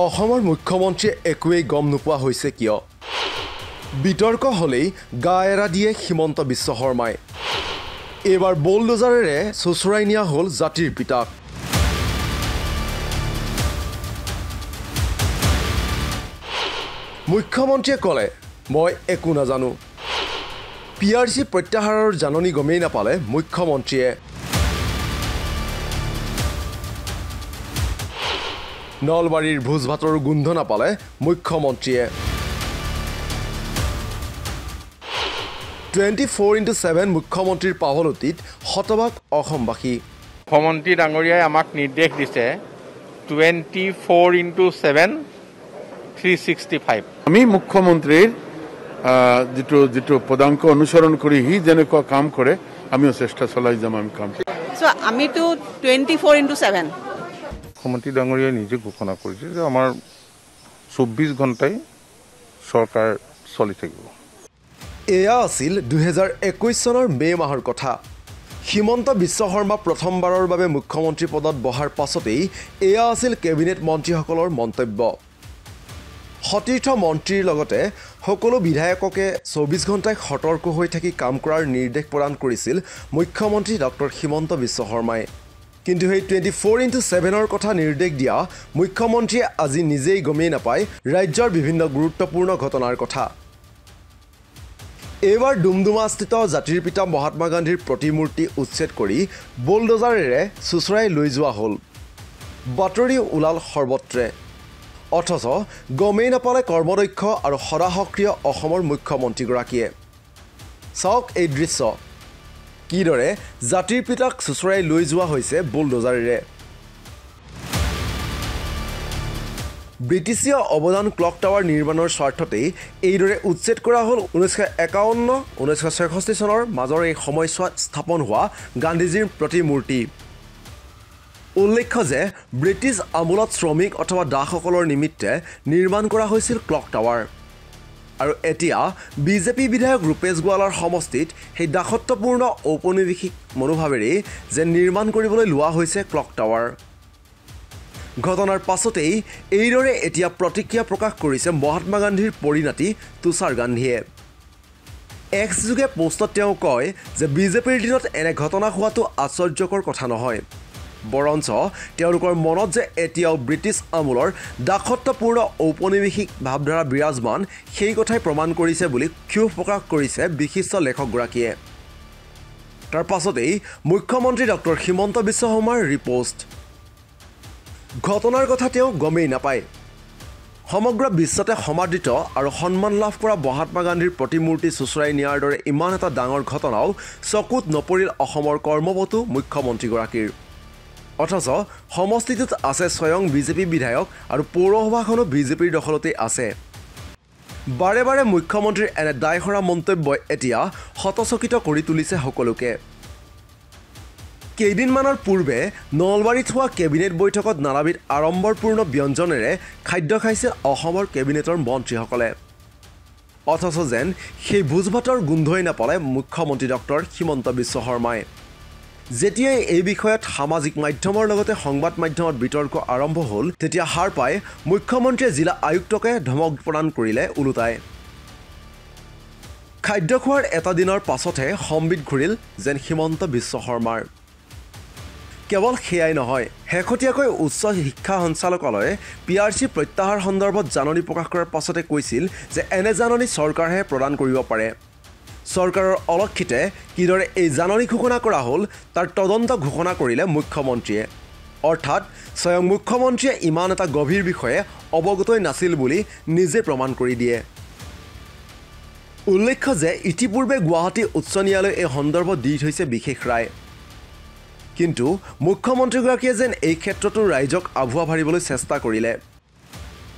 অসমৰ মুখ্যমন্ত্ৰীয়ে একোৱেই গম নোপোৱা হৈছে কিয়? বিতৰ্ক হ'লেই গা এৰা দিয়ে হিমন্ত বিশ্ব শৰ্মাই। এইবাৰ বলডোজাৰেৰে চোচৰাই নিয়া হ'ল জাতিৰ পিতাক। মুখ্যমন্ত্ৰীয়ে ক'লে মই একো নাজানো। পি আৰ চি প্ৰত্যাহাৰৰ জাননী গমেই নাপালে মুখ্যমন্ত্ৰীয়ে। নলবাৰীৰ ভোজ ভাতৰ গোন্ধ নাপালে মুখ্যমন্ত্ৰীয়ে টুৱেণ্টি ফ'ৰ ইণ্টু ছেভেন মুখ্যমন্ত্ৰীৰ পাভলতিত শতভাগ অসমবাসী। মুখ্যমন্ত্ৰী ডাঙৰীয়াই আমাক নিৰ্দেশ দিছে twenty four into seven three sixty five. আমি মুখ্যমন্ত্ৰীৰ যিটো যিটো পদাংক অনুসৰণ কৰি সি যেনেকুৱা কাম কৰে আমিও চেষ্টা চলাই যাম আমি কাম চ' আমিতো টুৱেণ্টি ফ'ৰ ইণ্টু ছেভেন মুখ্যমন্ত্ৰী ডাঙৰীয়াই নিজে ঘোষণা কৰিছে যে আমাৰ চৌব্বিছ ঘণ্টাই চৰকাৰ চলি থাকিব। এয়া আছিল দুহেজাৰ একৈছ চনৰ মে' মাহৰ কথা। হিমন্ত বিশ্ব শৰ্মা প্ৰথমবাৰৰ বাবে মুখ্যমন্ত্ৰী পদত বহাৰ পাছতেই এয়া আছিল কেবিনেট মন্ত্ৰীসকলৰ মন্তব্য। সতীৰ্থ মন্ত্ৰীৰ লগতে সকলো বিধায়ককে চৌবিছ ঘণ্টাই সতৰ্ক হৈ থাকি কাম কৰাৰ নিৰ্দেশ প্ৰদান কৰিছিল মুখ্যমন্ত্ৰী ডক্টৰ হিমন্ত বিশ্ব শৰ্মাই। কিন্তু সেই টুৱেণ্টি ফ'ৰ ইণ্টু ছেভেনৰ কথা নিৰ্দেশ দিয়া মুখ্যমন্ত্ৰীয়ে আজি নিজেই গমেই নাপায় ৰাজ্যৰ বিভিন্ন গুৰুত্বপূৰ্ণ ঘটনাৰ কথা। এইবাৰ ডুমডুমাস্থিত জাতিৰ পিতা মহাত্মা গান্ধীৰ প্ৰতিমূৰ্তি উচ্ছেদ কৰি বুলডোজাৰেৰে চোচৰাই লৈ যোৱা হ'ল। বাতৰি ওলাল সৰ্বত্ৰে। অথচ গমেই নাপালে কৰ্মদক্ষ আৰু সদা সক্ৰিয় অসমৰ মুখ্যমন্ত্ৰীগৰাকীয়ে। চাওক এই দৃশ্য। কিদৰে জাতিৰ পিতাক চোচৰাই লৈ যোৱা হৈছে বুলডোজাৰেৰে? ব্ৰিটিছীয় অৱদান ক্লক টাৱাৰ নিৰ্মাণৰ স্বাৰ্থতেই এইদৰে উচ্ছেদ কৰা হ'ল ঊনৈছশ একাৱন্ন ঊনৈছশ ছয়ষষ্ঠি চনৰ মাজৰ এই সময়ছোৱাত স্থাপন হোৱা গান্ধীজীৰ প্ৰতিমূৰ্তি। উল্লেখ্য যে ব্ৰিটিছ আমোলত শ্ৰমিক অথবা দাসসকলৰ নিমিত্তে নিৰ্মাণ কৰা হৈছিল ক্লক টাৱাৰ। আৰু এতিয়া বিজেপি বিধায়ক ৰূপেশ গোৱালাৰ সমষ্টিত সেই দাসত্বপূৰ্ণ ঔপনিৱেশিক মনোভাৱেৰেই যে নিৰ্মাণ কৰিবলৈ লোৱা হৈছে ক্লক টাৱাৰ। ঘটনাৰ পাছতেই এইদৰে এতিয়া প্ৰতিক্ৰিয়া প্ৰকাশ কৰিছে মহাত্মা গান্ধীৰ পৰিণাতি তুষাৰ গান্ধীয়ে। এক্স যোগে পোষ্টত তেওঁ কয় যে বিজেপিৰ দিনত এনে ঘটনা হোৱাটো আশ্চৰ্যকৰ কথা নহয়। বৰঞ্চ তেওঁলোকৰ মনত যে এতিয়াও ব্ৰিটিছ আমোলৰ দাসত্বপূৰ্ণ ঔপনিৱেশিক ভাৱধাৰা বিৰাজমান সেই কথাই প্ৰমাণ কৰিছে বুলি ক্ষোভ প্ৰকাশ কৰিছে বিশিষ্ট লেখকগৰাকীয়ে। তাৰ পাছতেই মুখ্যমন্ত্ৰী ডক্টৰ হিমন্ত বিশ্ব শৰ্মাৰ ৰিপোষ্ট। ঘটনাৰ কথা তেওঁ গমেই নাপায়। সমগ্ৰ বিশ্বতে সমাদৃত আৰু সন্মান লাভ কৰা মহাত্মা গান্ধীৰ প্ৰতিমূৰ্তি চোচৰাই নিয়াৰ দৰে ইমান এটা ডাঙৰ ঘটনাও চকুত নপৰিল অসমৰ কৰ্মবতু মুখ্যমন্ত্ৰীগৰাকীৰ। অথচ সমষ্টিটোত আছে স্বয়ং বিজেপি বিধায়ক আৰু পৌৰসভাখনো বিজেপিৰ দখলতেই আছে। বাৰে বাৰে মুখ্যমন্ত্ৰীৰ এনে দায়সৰা মন্তব্যই এতিয়া হতচকিত কৰি তুলিছে সকলোকে। কেইদিনমানৰ পূৰ্বে নলবাৰীত হোৱা কেবিনেট বৈঠকত নানাবিধ আড়ম্বৰপূৰ্ণ ব্যঞ্জনেৰে খাদ্য খাইছিল অসমৰ কেবিনেটৰ মন্ত্ৰীসকলে। অথচ যেন সেই ভোজ ভাতৰ গোন্ধই নাপালে মুখ্যমন্ত্ৰী ডক্টৰ হিমন্ত বিশ্ব শৰ্মাই। যেতিয়াই এই বিষয়ত সামাজিক মাধ্যমৰ লগতে সংবাদ মাধ্যমত বিতৰ্ক আৰম্ভ হ'ল তেতিয়া সাৰ পাই মুখ্যমন্ত্ৰীয়ে জিলা আয়ুক্তকে ধমক প্ৰদান কৰিলে ওলোটাই। খাদ্য খোৱাৰ এটা দিনৰ পাছতহে সম্বিত ঘূৰিল যেন হিমন্ত বিশ্ব শৰ্মাৰ। কেৱল সেয়াই নহয় শেহতীয়াকৈ উচ্চ শিক্ষা সঞ্চালকালয়ে পি আৰ চি প্ৰত্যাহাৰ সন্দৰ্ভত জাননী প্ৰকাশ কৰাৰ পাছতে কৈছিল যে এনে জাননী চৰকাৰেহে প্ৰদান কৰিব পাৰে। চৰকাৰৰ অলক্ষিতে কিদৰে এই জাননী ঘোষণা কৰা হ'ল তাৰ তদন্ত ঘোষণা কৰিলে মুখ্যমন্ত্ৰীয়ে। অৰ্থাৎ স্বয়ং মুখ্যমন্ত্ৰীয়ে ইমান এটা গভীৰ বিষয়ে অৱগতই নাছিল বুলি নিজে প্ৰমাণ কৰি দিয়ে। উল্লেখ্য যে ইতিপূৰ্বে গুৱাহাটী উচ্চ ন্যায়ালয়ে এই সন্দৰ্ভত দি থৈছে বিশেষ ৰায়। কিন্তু মুখ্যমন্ত্ৰীগৰাকীয়ে যেন এই ক্ষেত্ৰতো ৰাইজক আভুৱা ভাৰিবলৈ চেষ্টা কৰিলে।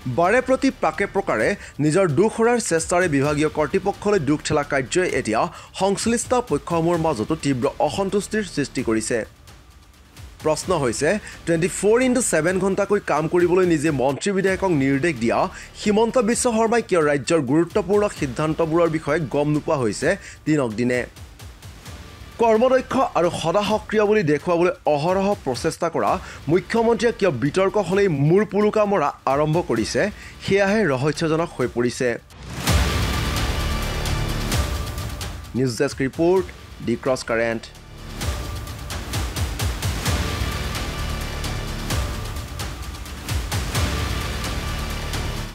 বাৰে প্ৰতি প্ৰাকে প্ৰকাৰে নিজৰ দোষ সৰাৰ চেষ্টাৰে বিভাগীয় কৰ্তৃপক্ষলৈ দুখ ঠেলা কাৰ্যই এতিয়া সংশ্লিষ্ট পক্ষসমূহৰ মাজতো তীব্ৰ অসন্তুষ্টিৰ সৃষ্টি কৰিছে। প্ৰশ্ন হৈছে টুৱেণ্টি ফ'ৰ ইণ্টু ছেভেন ঘণ্টাকৈ কাম কৰিবলৈ নিজে মন্ত্ৰী বিধায়কক নিৰ্দেশ দিয়া হিমন্ত বিশ্ব শৰ্মাই কিয় ৰাজ্যৰ গুৰুত্বপূৰ্ণ সিদ্ধান্তবোৰৰ বিষয়ে গম নোপোৱা হৈছে দিনক দিনে? কৰ্মদক্ষ আৰু সদা সক্ৰিয় বুলি দেখুৱাবলৈ অহৰহ প্ৰচেষ্টা কৰা মুখ্যমন্ত্ৰীয়ে কিয় বিতৰ্ক হ'লেই মূৰ পুলুকা মৰা আৰম্ভ কৰিছে সেয়াহে ৰহস্যজনক হৈ পৰিছে। News desk report D cross current.